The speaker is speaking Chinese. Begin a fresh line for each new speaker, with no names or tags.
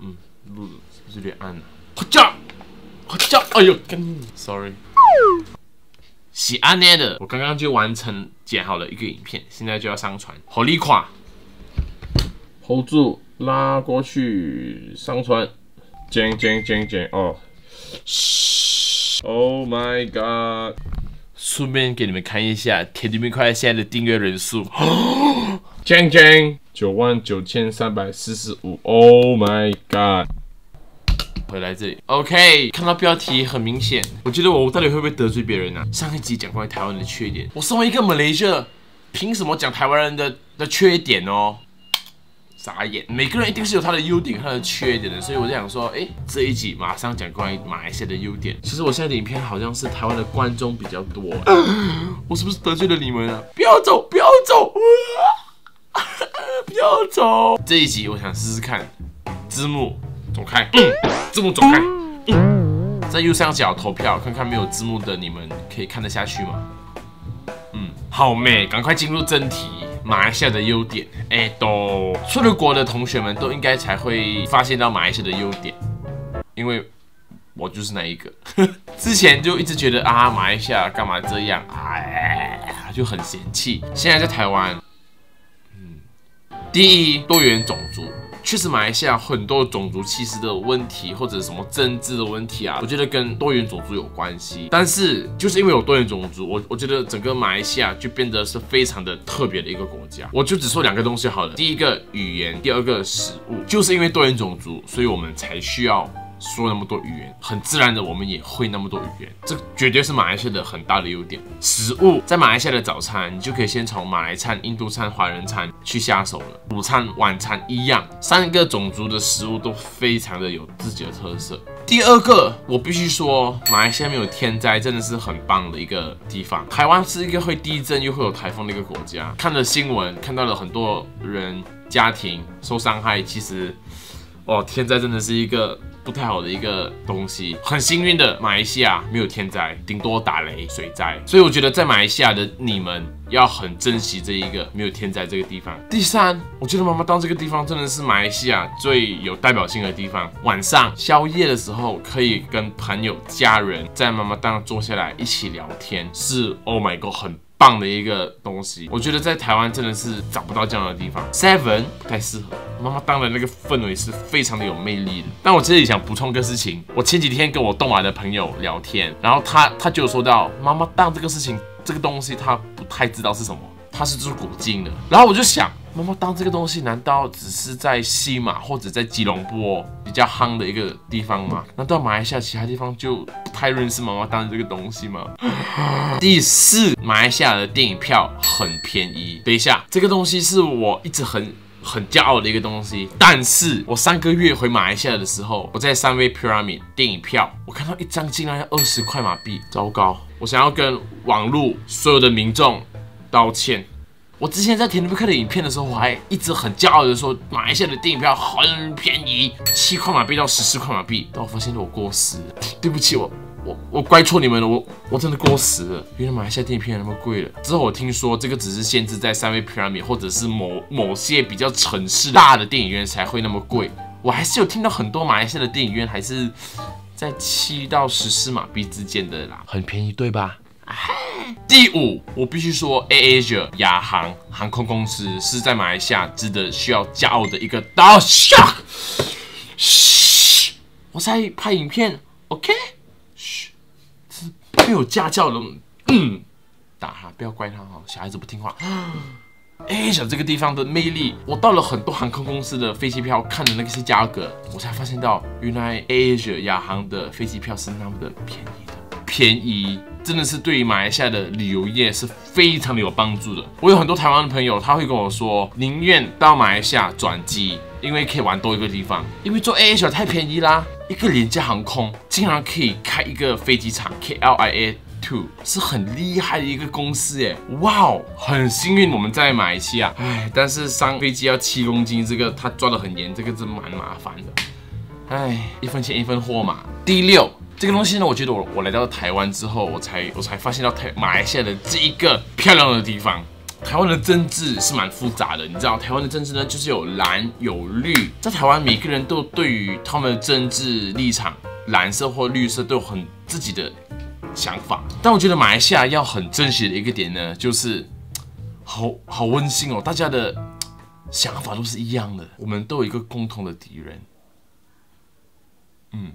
嗯，录的是不是有点暗了？好叫，好叫，哎呦，跟 sorry。喜安奈的，我刚刚就完成剪好了一个影片，现在就要上传。好力垮，hold 住，拉过去，上传。剪剪剪剪哦。Oh my god！顺便给你们看一下铁地面快现在的订阅人数。锵锵，九万九千三百四十五。Oh my god！回来这里，OK，看到标题很明显，我觉得我到底会不会得罪别人呢？上一集讲关于台湾人的缺点，我身为一个 Malaysia，凭什么讲台湾人的的缺点哦？傻眼，每个人一定是有他的优点，他的缺点的，所以我就想说，哎，这一集马上讲关于马来西亚的优点。其实我现在的影片好像是台湾的观众比较多，我是不是得罪了你们啊？不要走，不要走，不要走！这一集我想试试看字幕。走开，嗯字幕走开。在右上角投票，看看没有字幕的你们可以看得下去吗？嗯，好美，赶快进入正题。马来西亚的优点，哎，都出了国的同学们都应该才会发现到马来西亚的优点，因为我就是那一个。之前就一直觉得啊，马来西亚干嘛这样，哎，就很嫌弃。现在在台湾，第一多元种族。确实，马来西亚很多种族歧视的问题，或者什么政治的问题啊，我觉得跟多元种族有关系。但是，就是因为有多元种族，我我觉得整个马来西亚就变得是非常的特别的一个国家。我就只说两个东西好了，第一个语言，第二个食物。就是因为多元种族，所以我们才需要。说那么多语言，很自然的，我们也会那么多语言，这绝对是马来西亚的很大的优点。食物在马来西亚的早餐，你就可以先从马来餐、印度餐、华人餐去下手了。午餐、晚餐一样，三个种族的食物都非常的有自己的特色。第二个，我必须说，马来西亚没有天灾，真的是很棒的一个地方。台湾是一个会地震又会有台风的一个国家，看了新闻，看到了很多人家庭受伤害，其实，哦，天灾真的是一个。不太好的一个东西，很幸运的，马来西亚没有天灾，顶多打雷、水灾，所以我觉得在马来西亚的你们要很珍惜这一个没有天灾这个地方。第三，我觉得妈妈当这个地方真的是马来西亚最有代表性的地方。晚上宵夜的时候，可以跟朋友、家人在妈妈当坐下来一起聊天，是 Oh my God，很。棒的一个东西，我觉得在台湾真的是找不到这样的地方。Seven 不太适合，妈妈当的那个氛围是非常的有魅力的。但我这里想补充个事情，我前几天跟我东莞的朋友聊天，然后他他就说到妈妈当这个事情，这个东西他太知道是什么，它是做古今的。然后我就想。妈妈当这个东西难道只是在西马或者在吉隆坡比较夯的一个地方吗？难道马来西亚其他地方就不太认识妈妈当这个东西吗？第四，马来西亚的电影票很便宜。等一下，这个东西是我一直很很骄傲的一个东西。但是我上个月回马来西亚的时候，我在三威 Pyramid 电影票，我看到一张竟然要二十块马币，糟糕！我想要跟网络所有的民众道歉。我之前在田里面看的影片的时候，我还一直很骄傲的说，马来西亚的电影票很便宜，七块马币到十四块马币。但我发现我过时，对不起，我我我怪错你们了，我我真的过时了。原来马来西亚电影票那么贵了。之后我听说这个只是限制在三位 Pyramid 或者是某某些比较城市大的电影院才会那么贵。我还是有听到很多马来西亚的电影院还是在七到十四马币之间的啦，很便宜，对吧？第五，我必须说，A Asia 亚航航空公司是在马来西亚值得需要骄傲的一个大厦。嘘，我在拍影片，OK？嘘，没有家教的，嗯，打他，不要怪他哈，小孩子不听话。Asia 这个地方的魅力，我到了很多航空公司的飞机票，看的那些价格，我才发现到，原来 Asia 亚航的飞机票是那么的便宜的，便宜。真的是对于马来西亚的旅游业是非常的有帮助的。我有很多台湾的朋友，他会跟我说，宁愿到马来西亚转机，因为可以玩多一个地方。因为坐 Asia 太便宜啦，一个廉价航空竟然可以开一个飞机场 K L I A Two，是很厉害的一个公司耶！哇哦，很幸运我们在马来西亚，唉，但是上飞机要七公斤，这个他抓得很严，这个真蛮麻烦的。唉，一分钱一分货嘛。第六。这个东西呢，我觉得我我来到台湾之后，我才我才发现到台马来西亚的这一个漂亮的地方，台湾的政治是蛮复杂的，你知道，台湾的政治呢，就是有蓝有绿，在台湾每个人都对于他们的政治立场，蓝色或绿色都有很自己的想法。但我觉得马来西亚要很珍惜的一个点呢，就是好好温馨哦，大家的想法都是一样的，我们都有一个共同的敌人，嗯。